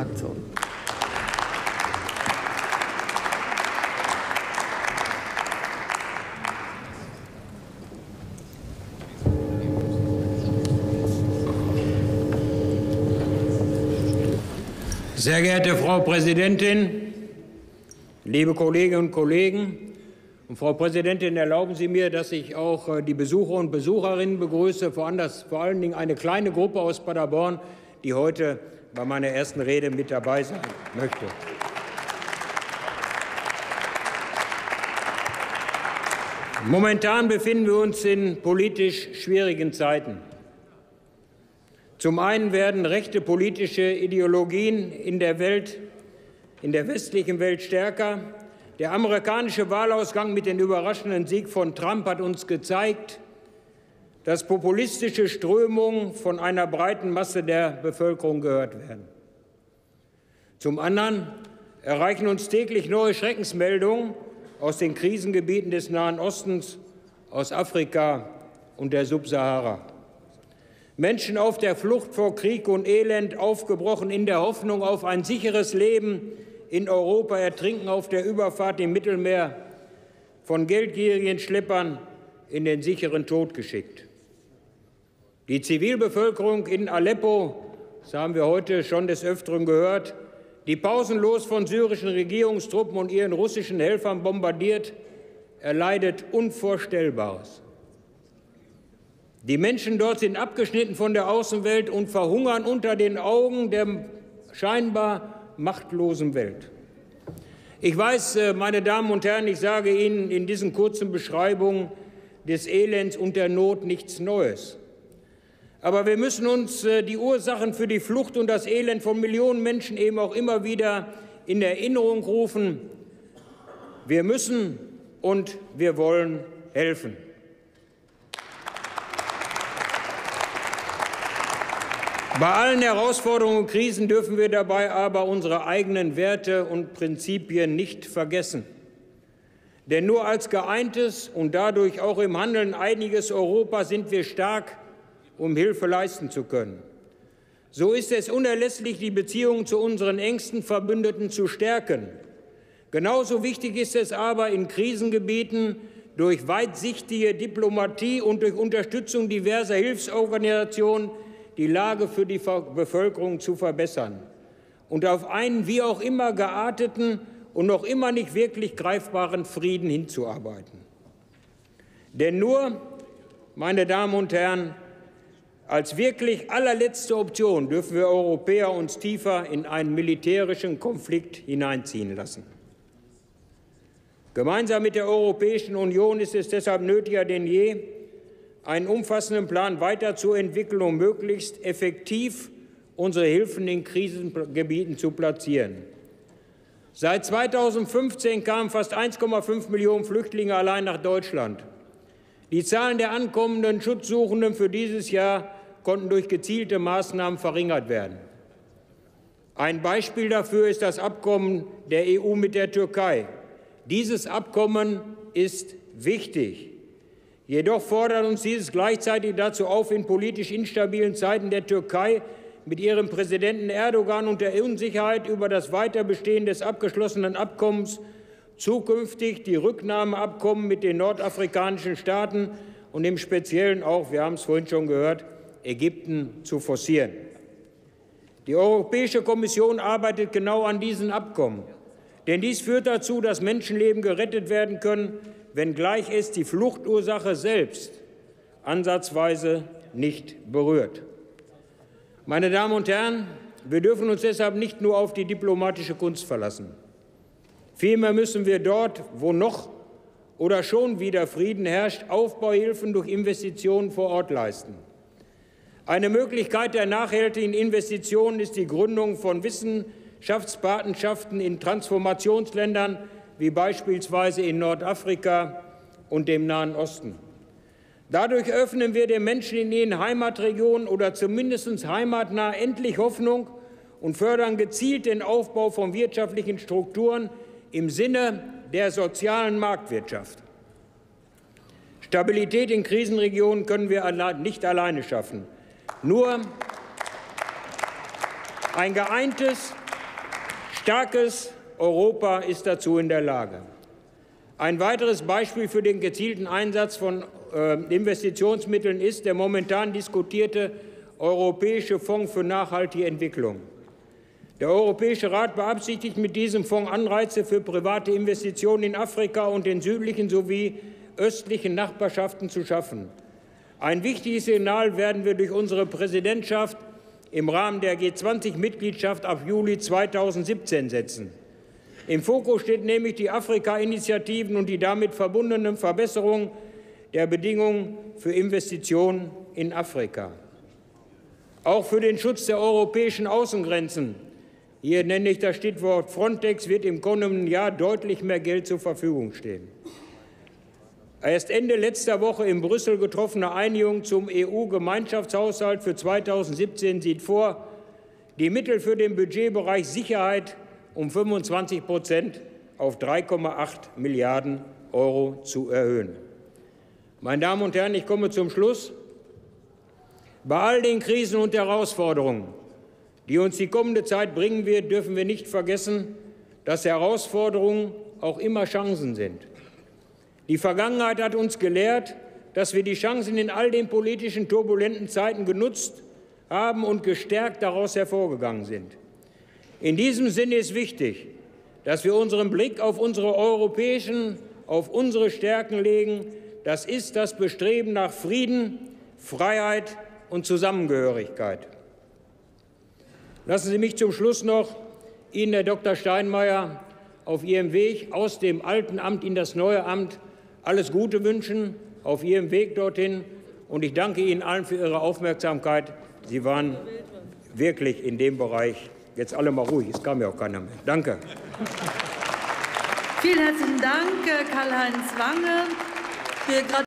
Fraktion. Sehr geehrte Frau Präsidentin, liebe Kolleginnen und Kollegen, und Frau Präsidentin, erlauben Sie mir, dass ich auch äh, die Besucher und Besucherinnen begrüße, vor allen Dingen eine kleine Gruppe aus Paderborn, die heute bei meiner ersten Rede mit dabei sein möchte. Momentan befinden wir uns in politisch schwierigen Zeiten. Zum einen werden rechte politische Ideologien in der Welt, in der westlichen Welt stärker. Der amerikanische Wahlausgang mit dem überraschenden Sieg von Trump hat uns gezeigt, dass populistische Strömungen von einer breiten Masse der Bevölkerung gehört werden. Zum anderen erreichen uns täglich neue Schreckensmeldungen aus den Krisengebieten des Nahen Ostens, aus Afrika und der Subsahara. Menschen auf der Flucht vor Krieg und Elend, aufgebrochen in der Hoffnung auf ein sicheres Leben in Europa, ertrinken auf der Überfahrt im Mittelmeer, von geldgierigen Schleppern in den sicheren Tod geschickt. Die Zivilbevölkerung in Aleppo, das haben wir heute schon des Öfteren gehört, die pausenlos von syrischen Regierungstruppen und ihren russischen Helfern bombardiert, erleidet Unvorstellbares. Die Menschen dort sind abgeschnitten von der Außenwelt und verhungern unter den Augen der scheinbar machtlosen Welt. Ich weiß, äh, meine Damen und Herren, ich sage Ihnen in diesen kurzen Beschreibungen des Elends und der Not nichts Neues. Aber wir müssen uns äh, die Ursachen für die Flucht und das Elend von Millionen Menschen eben auch immer wieder in Erinnerung rufen. Wir müssen und wir wollen helfen. Bei allen Herausforderungen und Krisen dürfen wir dabei aber unsere eigenen Werte und Prinzipien nicht vergessen. Denn nur als geeintes und dadurch auch im Handeln einiges Europa sind wir stark, um Hilfe leisten zu können. So ist es unerlässlich, die Beziehungen zu unseren engsten Verbündeten zu stärken. Genauso wichtig ist es aber, in Krisengebieten durch weitsichtige Diplomatie und durch Unterstützung diverser Hilfsorganisationen die Lage für die Bevölkerung zu verbessern und auf einen wie auch immer gearteten und noch immer nicht wirklich greifbaren Frieden hinzuarbeiten. Denn nur, meine Damen und Herren, als wirklich allerletzte Option dürfen wir Europäer uns tiefer in einen militärischen Konflikt hineinziehen lassen. Gemeinsam mit der Europäischen Union ist es deshalb nötiger denn je, einen umfassenden Plan weiterzuentwickeln, um möglichst effektiv unsere Hilfen in Krisengebieten zu platzieren. Seit 2015 kamen fast 1,5 Millionen Flüchtlinge allein nach Deutschland. Die Zahlen der ankommenden Schutzsuchenden für dieses Jahr konnten durch gezielte Maßnahmen verringert werden. Ein Beispiel dafür ist das Abkommen der EU mit der Türkei. Dieses Abkommen ist wichtig. Jedoch fordert uns dieses gleichzeitig dazu auf, in politisch instabilen Zeiten der Türkei mit ihrem Präsidenten Erdogan und der Unsicherheit über das Weiterbestehen des abgeschlossenen Abkommens zukünftig die Rücknahmeabkommen mit den nordafrikanischen Staaten und im Speziellen auch, wir haben es vorhin schon gehört, Ägypten zu forcieren. Die Europäische Kommission arbeitet genau an diesen Abkommen, denn dies führt dazu, dass Menschenleben gerettet werden können, wenngleich es die Fluchtursache selbst ansatzweise nicht berührt. Meine Damen und Herren, wir dürfen uns deshalb nicht nur auf die diplomatische Kunst verlassen. Vielmehr müssen wir dort, wo noch oder schon wieder Frieden herrscht, Aufbauhilfen durch Investitionen vor Ort leisten. Eine Möglichkeit der nachhaltigen Investitionen ist die Gründung von Wissenschaftspatenschaften in Transformationsländern wie beispielsweise in Nordafrika und dem Nahen Osten. Dadurch öffnen wir den Menschen in ihren Heimatregionen oder zumindest heimatnah endlich Hoffnung und fördern gezielt den Aufbau von wirtschaftlichen Strukturen im Sinne der sozialen Marktwirtschaft. Stabilität in Krisenregionen können wir nicht alleine schaffen. Nur ein geeintes Starkes Europa ist dazu in der Lage. Ein weiteres Beispiel für den gezielten Einsatz von äh, Investitionsmitteln ist der momentan diskutierte Europäische Fonds für nachhaltige Entwicklung. Der Europäische Rat beabsichtigt mit diesem Fonds Anreize für private Investitionen in Afrika und den südlichen sowie östlichen Nachbarschaften zu schaffen. Ein wichtiges Signal werden wir durch unsere Präsidentschaft im Rahmen der G20-Mitgliedschaft ab Juli 2017 setzen. Im Fokus steht nämlich die Afrika-Initiativen und die damit verbundenen Verbesserungen der Bedingungen für Investitionen in Afrika. Auch für den Schutz der europäischen Außengrenzen, hier nenne ich das Stichwort Frontex, wird im kommenden Jahr deutlich mehr Geld zur Verfügung stehen. Erst Ende letzter Woche in Brüssel getroffene Einigung zum EU-Gemeinschaftshaushalt für 2017 sieht vor, die Mittel für den Budgetbereich Sicherheit um 25 Prozent auf 3,8 Milliarden Euro zu erhöhen. Meine Damen und Herren, ich komme zum Schluss. Bei all den Krisen und Herausforderungen, die uns die kommende Zeit bringen wird, dürfen wir nicht vergessen, dass Herausforderungen auch immer Chancen sind. Die Vergangenheit hat uns gelehrt, dass wir die Chancen in all den politischen turbulenten Zeiten genutzt haben und gestärkt daraus hervorgegangen sind. In diesem Sinne ist wichtig, dass wir unseren Blick auf unsere europäischen, auf unsere Stärken legen. Das ist das Bestreben nach Frieden, Freiheit und Zusammengehörigkeit. Lassen Sie mich zum Schluss noch Ihnen, Herr Dr. Steinmeier, auf Ihrem Weg aus dem alten Amt in das neue Amt alles Gute wünschen, auf Ihrem Weg dorthin. Und ich danke Ihnen allen für Ihre Aufmerksamkeit. Sie waren wirklich in dem Bereich Jetzt alle mal ruhig, es kam ja auch keiner mehr. Danke. Vielen herzlichen Dank, Karl-Heinz Wange.